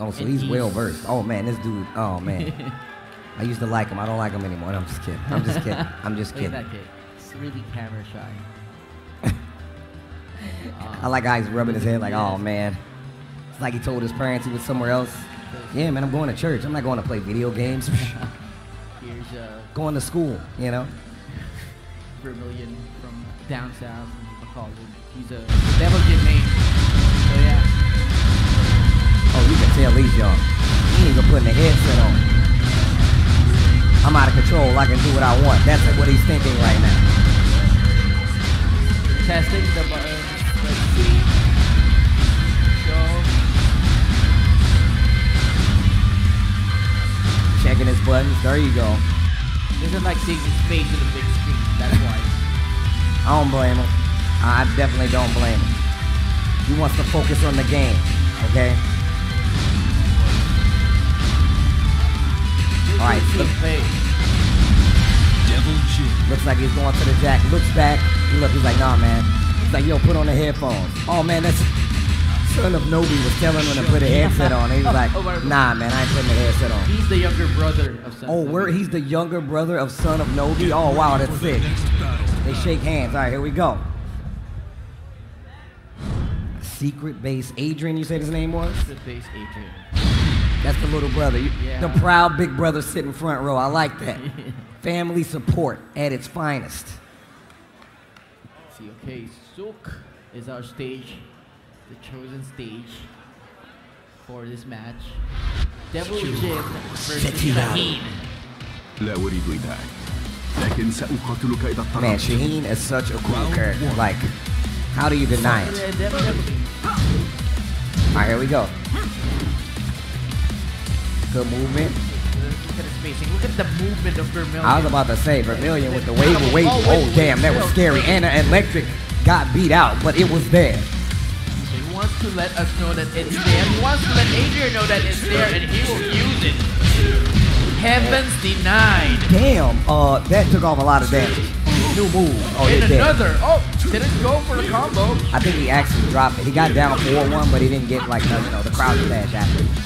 Oh, so And he's, he's- well versed. Oh man, this dude. Oh man, I used to like him. I don't like him anymore. I'm just kidding. I'm just kidding. I'm just kidding. that kid. He's really camera shy. I like how he's rubbing his head like, oh man. It's like he told his parents he was somewhere else. Yeah, man, I'm going to church. I'm not going to play video games. Here's uh, going to school, you know. Vermilion from down south, from McCall. He's a main. So tell he's young. He ain't even putting a headset on. I'm out of control. I can do what I want. That's what he's thinking right now. Testing the buttons. Let's see. Go. Checking his buttons. There you go. Doesn't like seeing his face in the big screen. That's why. I don't blame him. I definitely don't blame him. He wants to focus on the game, okay? All right, Team look. Devil Jin. looks like he's going to the jack. Looks back. He look, he's like, nah, man. He's like, yo, put on the headphones. Oh, man, that's son of Nobi was telling him to put a headset on. He was like, oh, nah, man, I ain't putting the headset on. He's the younger brother of Son. Oh, of where he's the younger brother of son of Nobi. Oh, wow, that's sick. They shake hands. All right, here we go. Secret base. Adrian, you said his name was? The base Adrian. That's the little brother. You, yeah. The proud big brother sitting front row. I like that. Family support at its finest. See, okay, Sook is our stage, the chosen stage for this match. Devil Jin versus Shaheen. لا أريد إيذائك لكن سأقاتلك إذا اضطررت. Man, Shaheen is such a cool character. Like, how do you deny it? All right, here we go. Good movement. Look at his spacing. Look at the movement of Vermilion. I was about to say Vermillion with the wave of wave. Oh, damn, that was scary. And uh, Electric got beat out, but it was there. He wants to let us know that it's there. He wants to let Adrian know that it's there, and he will use it. Heavens denied. Damn, uh, that took off a lot of damage. New move. Oh, and they dead. another. Oh, didn't go for the combo. I think he actually dropped it. He got down 4-1, but he didn't get like, you know, the crowd smash after.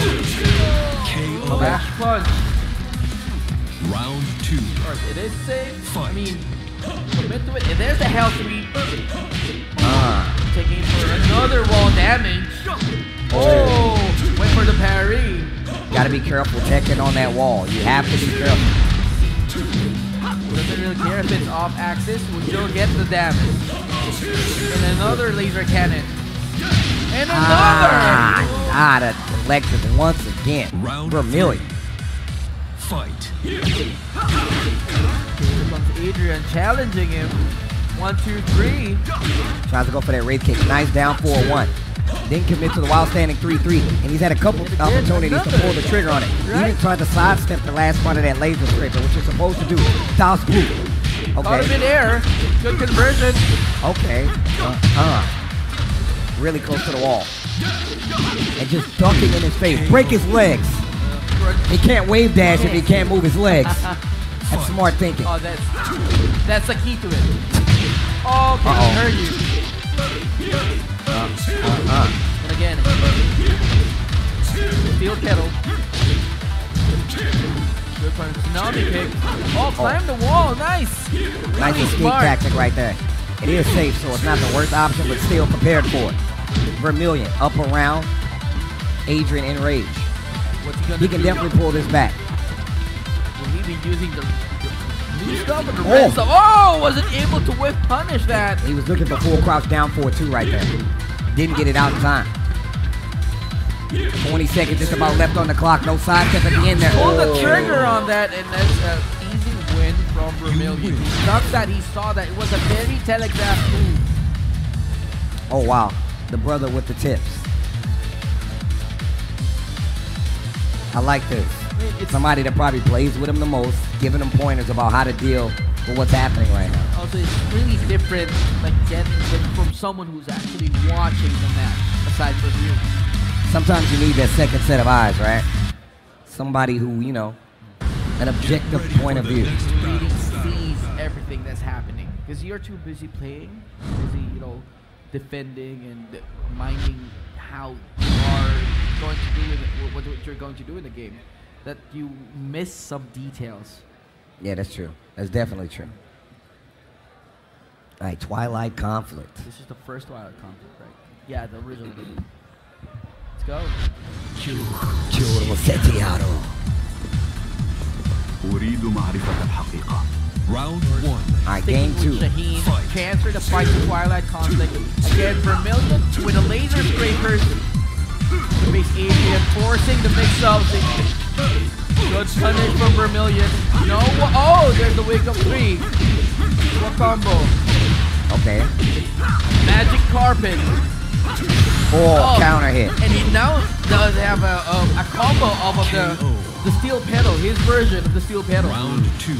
KO. Bash punch. Round two. Alright, it is safe. I Fight. mean, commit to it. And there's the hell sweep. Uh, Taking for another wall damage. Oh, went for the parry. gotta be careful checking on that wall. You have to be careful. Doesn't really care if it's off axis. Will still get the damage. And another laser cannon. And another. Ah, got it. Electric once again. Round Vermilion. Fight. Here comes Adrian challenging him. One, two, three. Tries to go for that raid kick. Nice down 4-1. Didn't commit to the wild standing 3-3. And he's had a couple Again, opportunities to pull the trigger on it. Right. Even tried to sidestep the last part of that laser scraper, which you're supposed to do. Toss blue. Caught him Okay. in air. Good conversion. Okay. Uh, uh. Really close to the wall. And just dunking in his face. Break his legs. He can't wave dash if he can't move his legs. That's smart thinking. Oh, that's that's the key to it. Oh, can Uh-oh. hurt you. Uh, And again, steel pedal. Good punch. Tsunami kick. Oh, climb the wall. Nice. nice Really escape smart. tactic right there. It is safe, so it's not the worst option, but still prepared for it. Vermilion up around. Adrian in rage. He He can definitely pull this back. Will he be using the, the blue stuff or the Oh. red stuff? Oh, wasn't able to whip punish that. He was looking for full crouch down 4-2 right there. Didn't get it out in time. 20 seconds just about left on the clock. No side step at the end there. Pull the Oh. trigger on that, and that's an easy win from Vermilion. Not that he saw that. It was a very telegraphed move. Oh wow, the brother with the tips. I like this. It's Somebody that probably plays with him the most, giving him pointers about how to deal with what's happening right now. also it's really different, like getting from someone who's actually watching the match, aside from you. Sometimes you need that second set of eyes, right? Somebody who, you know, an objective point of view. really sees everything that's happening. Because you're too busy playing, busy, you know, defending and minding how hard going to do in what, what you're going to do in the game, that you miss some details. Yeah, that's true. That's definitely true. All right, Twilight Conflict. This is the first Twilight conflict, right? Yeah, the original game. Let's go. Giuro Settiaro. أريد معرفة الحقيقة Round one. All right, Sticking game with two. Shaheen, Fight. transfer the fight the Twilight conflict. Again, Vermilion with a laser scrapers. Face Adrian forcing the mix-up. Good punish from Vermilion. No, oh, there's the wake up three. What combo? Okay. Magic carpet. Oh, Oh. counter hit. And he now does have a, a, a combo off of the, the steel pedal, his version of the steel pedal. Round two.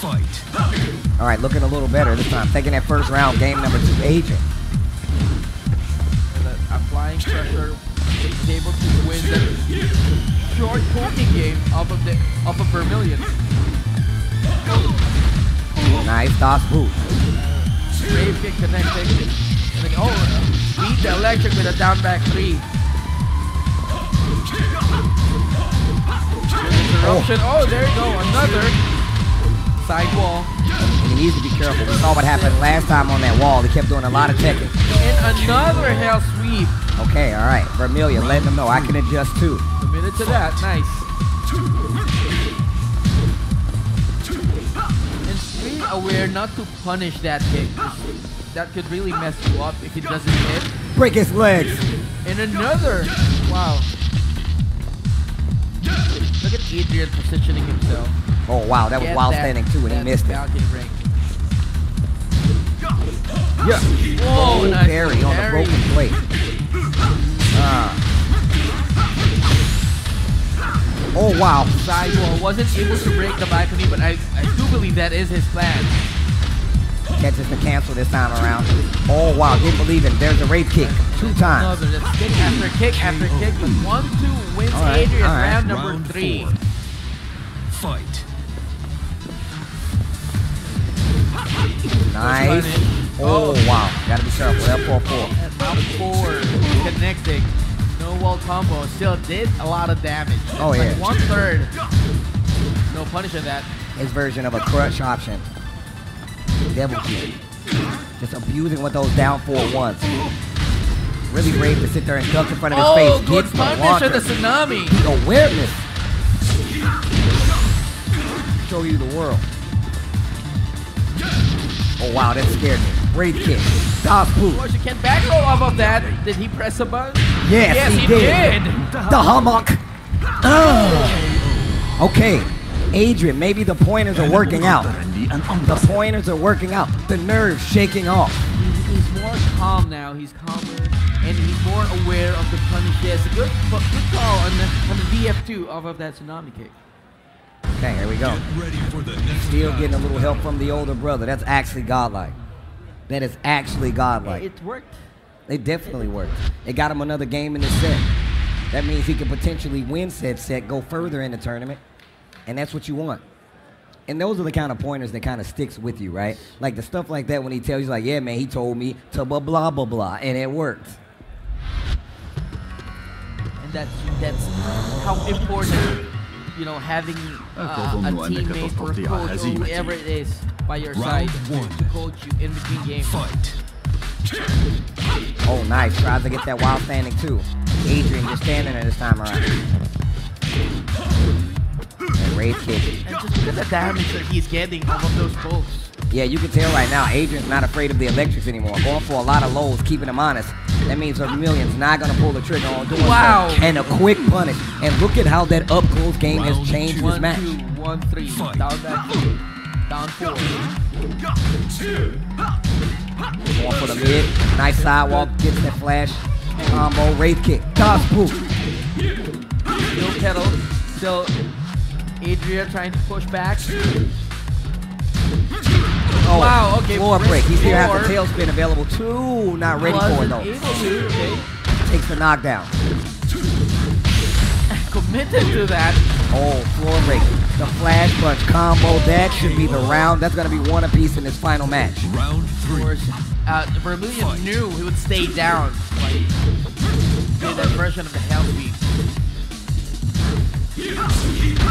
Fight. All right, looking a little better this time. Taking that first round, game number two, Agent. that applying pressure is able to win the short poking game off of the off of Vermilion. Nice DOS boot. Brave kick connecting. And then, oh, beat the electric with a down back three. Oh. Interruption. Oh, there you go. Another side wall. And he needs to be careful. We saw what happened last time on that wall. He kept doing a lot of checking. And another hell sweep. Okay, all right. Vermilion, letting them know I can adjust too. Committed to that. Nice. And being aware not to punish that kick. That could really mess you up if it doesn't hit. Break his legs. And another. Wow. Look at Adrian positioning himself. Oh, wow. That was wild that- standing too, and he missed it. ring. Yeah. Whoa, Oh, nice parry on the broken plate. Ah. Oh, wow. Sidewall wasn't able to break the balcony, but I, I do believe that is his plan. Catches the cancel this time around. Oh, wow. Didn't believe it. There's a rape kick. Two times. Another that's kick after kick after kick, but one two wins All right, Adrian all right. round number Round three. four. Fight. Nice. punish. Oh, Oh. wow. Gotta be careful. F4-4. And up four, connecting. No wall combo, still did a lot of damage. Oh, Like yeah. one third. No punish of that. His version of a crush option. Devil kick. Just abusing what those down four wants. Really brave to sit there and duck in front of his Oh, face. good Gets the launcher. the tsunami. The awareness. Show you the world. Oh wow, that scared me. Great kick. DOS boot. Course, you can back roll off of that. Did he press a button? Yes, yes, he, he did. did. The hummock. Ugh. Okay, Adrian, maybe the pointers are working out. The pointers are working out. The nerves shaking off. He's, he's more calm now. He's calmer, and he's more aware of the punishes. Good, but good call on the on the DF2 off of that tsunami kick. Okay, here we go. Get ready for the next Still round. getting a little help from the older brother. That's actually godlike. That is actually godlike. It worked. It definitely worked. It got him another game in the set. That means he could potentially win said set, go further in the tournament, and that's what you want. And those are the kind of pointers that kind of sticks with you, right? Like the stuff like that when he tells you, like, yeah, man, he told me to blah blah blah blah, and it worked. And that's that's how important, you know, having uh, a teammate or coach or whoever it is by your side to coach you in between games. Oh, nice. Tries to get that wild standing too. Adrian just standing there this time around. And raid kick. And just look at the damage that he's getting off of those bolts. Yeah, you can tell right now, Adrian's not afraid of the electrics anymore. Going for a lot of lows, keeping him honest. That means Vermilion's not gonna pull the trigger on doing Wow. so. And a quick punish. And look at how that up close game has changed two. this One, match. two, one, three. Down back two. Down four. Going for the mid. Nice sidewalk, gets that flash. Combo, wraith kick. Toss boot. Steel pedal. Still Adria trying to push back. Oh, Wow, okay, Floor wrist break. He still has the tailspin available too. Not ready for it though. to. Okay. Takes the knockdown. Committed to that. Oh, floor break. The flash punch combo. That should be the round. That's gonna be one apiece in this final match. Round Of three. course, uh, Vermilion knew he would stay down. Like, did that version of the Hell Beat.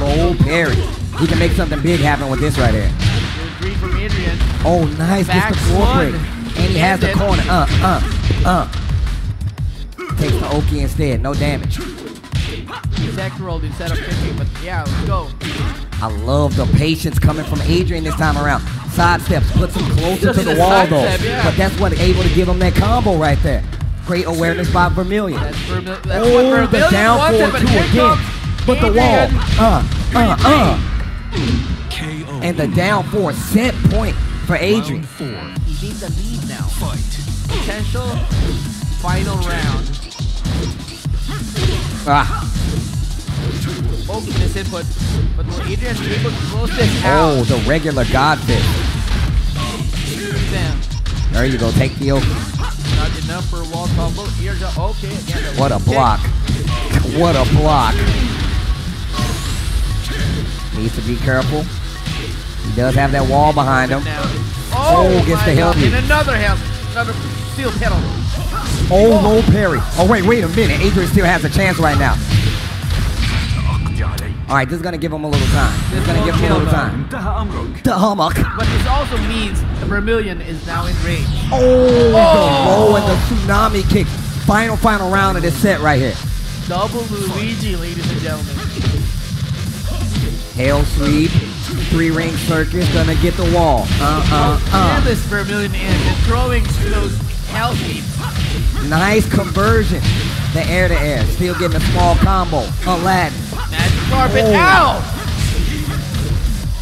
Low parry. He can make something big happen with this right here. Good from Adrian. Oh, nice. Gets the Back floor break. And he has the corner. Uh, uh, uh. Takes the Oki instead. No damage. Tech rolled instead of kicking, but yeah, let's go. I love the patience coming from Adrian this time around. Side steps, puts him closer to the the wall though. step, yeah. But that's what able to give him that combo right there. Great awareness by Vermillion. That's, Vermil- that's Oh, the Vermilion down forward but two here again. Comes But the wall. Uh, uh, uh. KO. And the down four set point for Adrian. Round four. He needs the lead now. Fight. Potential final round. Ah. Oki this input, but will Adrian be able to close this out? Oh, the regular God fist. Damn. There you go. Take the Oki. Not enough for a wall combo. Here's a okay again. What a block. What a block. Needs to be careful. He does have that wall behind him. Oh, Oh, gets the helmet. And another help. Another steel pedal. Oh, low parry. Oh, wait, wait a minute. Adrian still has a chance right now. All right, this is going to give him a little time. This is going to give him a little time. The hummock. But this also means the Vermilion is now in range. Oh, Oh. the low and the tsunami kick. Final, final round of this set right here. Double Luigi, ladies and gentlemen. Hell sweep. Three ring circus. Gonna get the wall. Uh, uh, Here uh. this Vermilion is and throwing those hell beats. Nice conversion. The air to air. Still getting a small combo. Aladdin. Magic carpet Oh. out.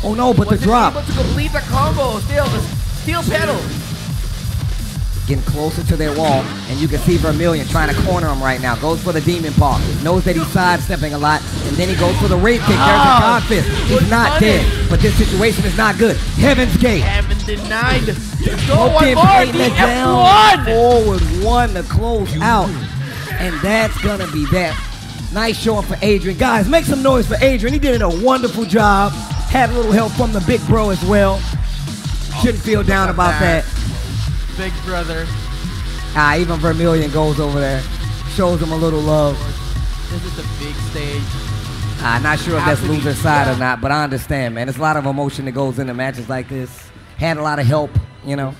Oh no, but the Wasn't drop. able to complete the combo. Still, the steel pedal. Getting closer to their wall. And you can see Vermillion trying to corner him right now. Goes for the demon paw. Knows that he's sidestepping a lot. And then he goes for the rape kick. There's the Ah, God. He's not punish. dead. But this situation is not good. Heaven's Gate. Haven't denied. Hook one more. The down. F1. Forward one to close out. And that's gonna be that. Nice showing for Adrian. Guys, make some noise for Adrian. He did a wonderful job. Had a little help from the big bro as well. Shouldn't feel down about that. Big brother. Ah, even Vermillion goes over there. Shows him a little love. This is a big stage. I'm not sure if that's loser side or not, but I understand, man. There's a lot of emotion that goes into matches like this. Had a lot of help, you know.